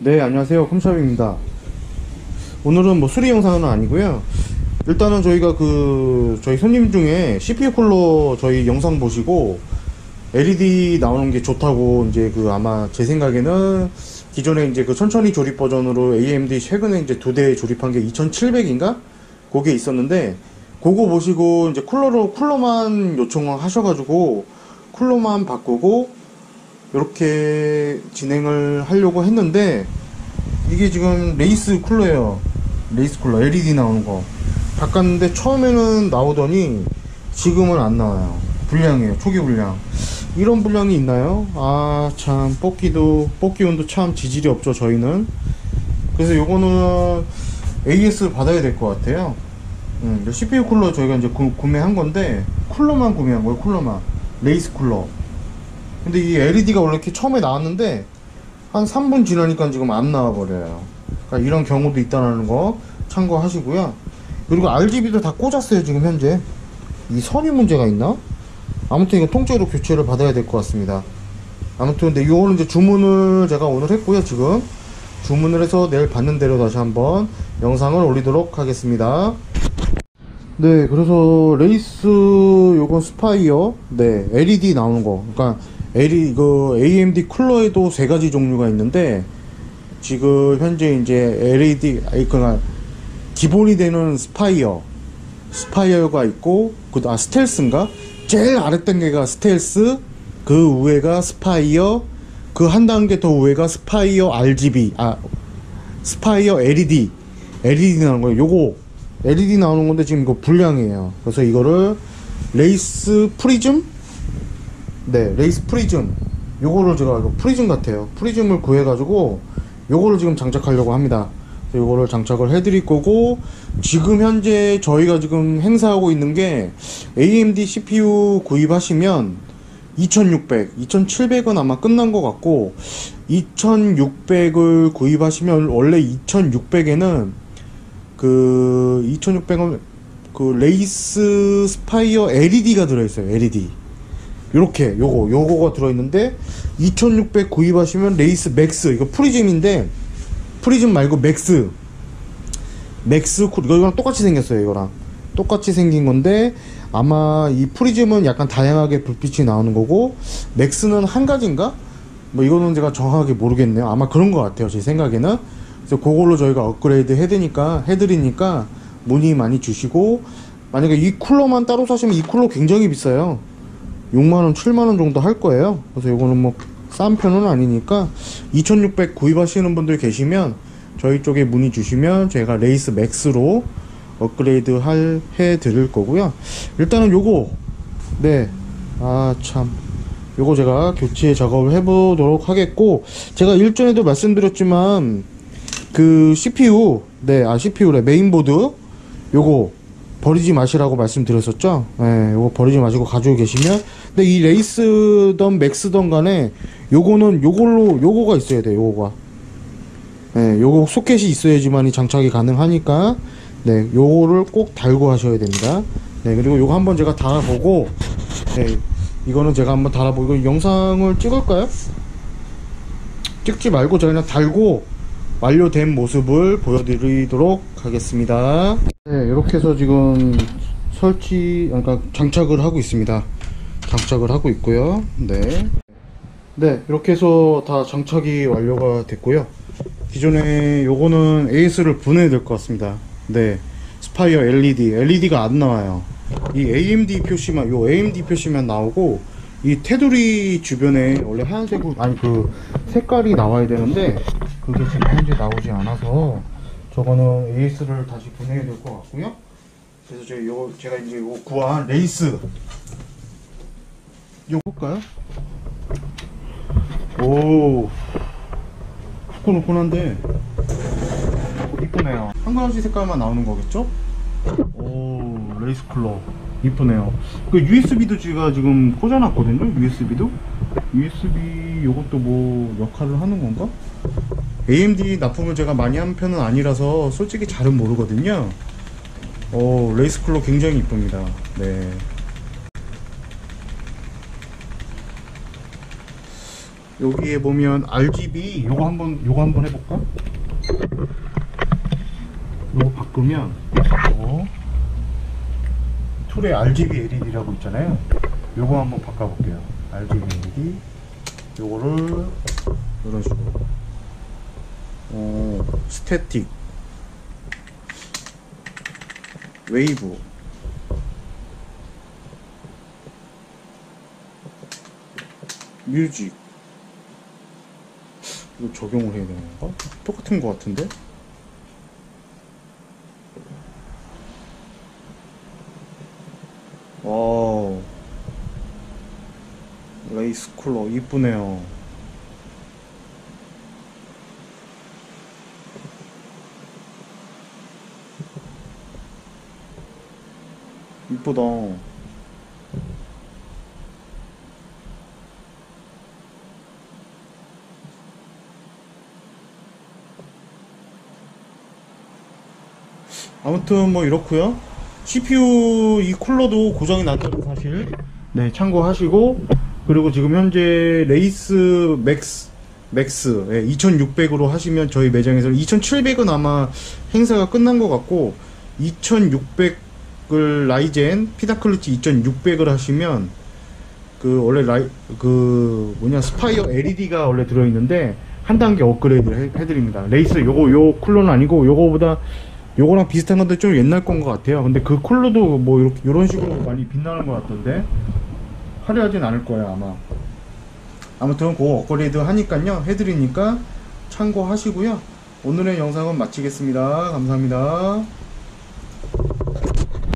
네 안녕하세요. 컴샵입니다. 오늘은 뭐 수리 영상은 아니고요. 일단은 저희가 그 저희 손님 중에 CPU 쿨러 저희 영상 보시고 LED 나오는 게 좋다고 이제 그 아마 제 생각에는 기존에 이제 그 천천히 조립 버전으로 AMD 최근에 이제 두 대 조립한 게 2700인가? 그게 있었는데 그거 보시고 이제 쿨러로 쿨러만 요청을 하셔가지고 쿨러만 바꾸고 이렇게 진행을 하려고 했는데 이게 지금 Wraith 쿨러예요. Wraith 쿨러 LED 나오는 거. 바꿨는데 처음에는 나오더니 지금은 안 나와요. 불량이에요 초기 불량. 이런 불량이 있나요? 아 참 뽑기도 뽑기 운도 참 지질이 없죠 저희는. 그래서 요거는 AS 받아야 될 것 같아요. 음, CPU 쿨러 저희가 이제 구, 구매한 건데 쿨러만 구매한 거예요 쿨러만. 레이스 쿨러 근데 이 LED가 원래 이렇게 처음에 나왔는데 한 3분 지나니까 지금 안 나와 버려요. 그러니까 이런 경우도 있다는 거 참고하시고요. 그리고 RGB도 다 꽂았어요 지금 현재. 이 선이 문제가 있나? 아무튼 이거 통째로 교체를 받아야 될 것 같습니다. 아무튼 근데 이거는 이제 주문을 제가 오늘 했고요 지금 주문을 해서 내일 받는 대로 다시 한번 영상을 올리도록 하겠습니다. 네, 그래서 Wraith 요건 Spire, 네, LED 나오는 거. 그러니까 LED 그 AMD 쿨러에도 세 가지 종류가 있는데 지금 현재 이제 LED 아니 그러니까 기본이 되는 Spire, Spire가 있고 그 아 Stealth인가? 제일 아래 단계가 스텔스, 그 위에가 Spire, 그 한 단계 더 위에가 Spire RGB, 아 Spire LED, LED 나오는 거예요. 요거 LED 나오는 건데 지금 이거 불량이에요. 그래서 이거를 Wraith Prism? 네, Wraith Prism. 요거를 제가 이거 Prism 같아요. Prism을 구해가지고 요거를 지금 장착하려고 합니다. 요거를 장착을 해드릴 거고 지금 현재 저희가 지금 행사하고 있는 게 AMD CPU 구입하시면 2600, 2700은 아마 끝난 것 같고 2600을 구입하시면 원래 2600에는 그 2600원 그 Wraith Spire LED가 들어있어요 LED 요렇게 요거 요거가 들어있는데 2600 구입하시면 Wraith Max. 이거 Prism인데 Prism 말고 Max. Max 쿨 이거랑 똑같이 생겼어요 이거랑. 똑같이 생긴 건데 아마 이 Prism은 약간 다양하게 불빛이 나오는 거고 Max는 한 가지인가? 뭐 이거는 제가 정확하게 모르겠네요. 아마 그런 것 같아요 제 생각에는. 그래서 그걸로 저희가 업그레이드 해드니까 해드리니까 문의 많이 주시고 만약에 이 쿨러만 따로 사시면 이 쿨러 굉장히 비싸요 6만원 7만원 정도 할 거예요. 그래서 이거는 뭐 싼 편은 아니니까 2600 구입하시는 분들 계시면 저희 쪽에 문의 주시면 제가 Wraith Max로 업그레이드 할, 해 드릴 거고요. 일단은 요거. 네 아 참. 요거 제가 교체 작업을 해 보도록 하겠고 제가 일전에도 말씀드렸지만 그 CPU 네 아 CPU래. 메인보드. 요거 버리지 마시라고 말씀드렸었죠? 예 요거 버리지 마시고 가지고 계시면 근데 이 Wraith던 Max던 간에 요거는 요걸로 요거가 있어야 돼요 요거가 예 요거 소켓이 있어야지만이 장착이 가능하니까 네 요거를 꼭 달고 하셔야 됩니다 네 그리고 요거 한번 제가 달아보고 네 이거는 제가 한번 달아보고 이거 영상을 찍을까요? 찍지 말고 저희는 달고 완료된 모습을 보여드리도록 하겠습니다. 네, 이렇게 해서 지금 설치, 그러니까 장착을 하고 있습니다. 장착을 하고 있고요. 네. 네, 이렇게 해서 다 장착이 완료가 됐고요. 기존에 요거는 AS를 보내야 될 것 같습니다. 네. Spire LED, LED가 안 나와요. 이 AMD 표시만, 요 AMD 표시만 나오고, 이 테두리 주변에 원래 하얀색으로, 아니 그 색깔이 나와야 되는데, 그게 지금 현재 나오지 않아서 저거는 AS를 다시 보내야 될 것 같고요. 그래서 저희 요 제가 이제 요 구한 Wraith 요거일까요? 오 후끈후끈한데 이쁘네요. 한 가지 색깔만 나오는 거겠죠? 오 Wraith 쿨러 이쁘네요. 그 USB도 제가 지금 꽂아놨거든요. USB도 USB 요것도 뭐 역할을 하는 건가? AMD 납품을 제가 많이 한 편은 아니라서 솔직히 잘은 모르거든요. 오, Wraith 쿨러 굉장히 이쁩니다. 네. 여기에 보면 RGB 요거 한번 요거 한번 해볼까? 요거 바꾸면 어? 툴에 RGB LED라고 있잖아요. 요거 한번 바꿔볼게요. RGB LED 요거를 이런 식으로 어, static wave 뮤직 이거 적용을 해야 되는 건가? 똑같은 것 같은데? 와우 레이스 쿨러 이쁘네요 이쁘다 아무튼 뭐 이렇고요. CPU 이 쿨러도 고장이 났다는 사실. 네 참고하시고 그리고 지금 현재 Wraith Max Max 예, 2600으로 하시면 저희 매장에서 2700은 아마 행사가 끝난 것 같고 2600을 Ryzen Pinnacle Ridge 2600을 하시면 그 원래 라이 그 뭐냐 Spire LED가 원래 들어있는데 한 단계 업그레이드를 해, 드립니다. Wraith 요거 요 쿨러는 아니고 요거보다 요거랑 비슷한 건데 좀 옛날 건 것 같아요. 근데 그 쿨러도 뭐 이렇게 이런 식으로 많이 빛나는 것 같던데 화려하진 않을 거예요 아마. 아무튼 그거 업그레이드 하니까요 해드리니까 참고하시고요. 오늘의 영상은 마치겠습니다. 감사합니다.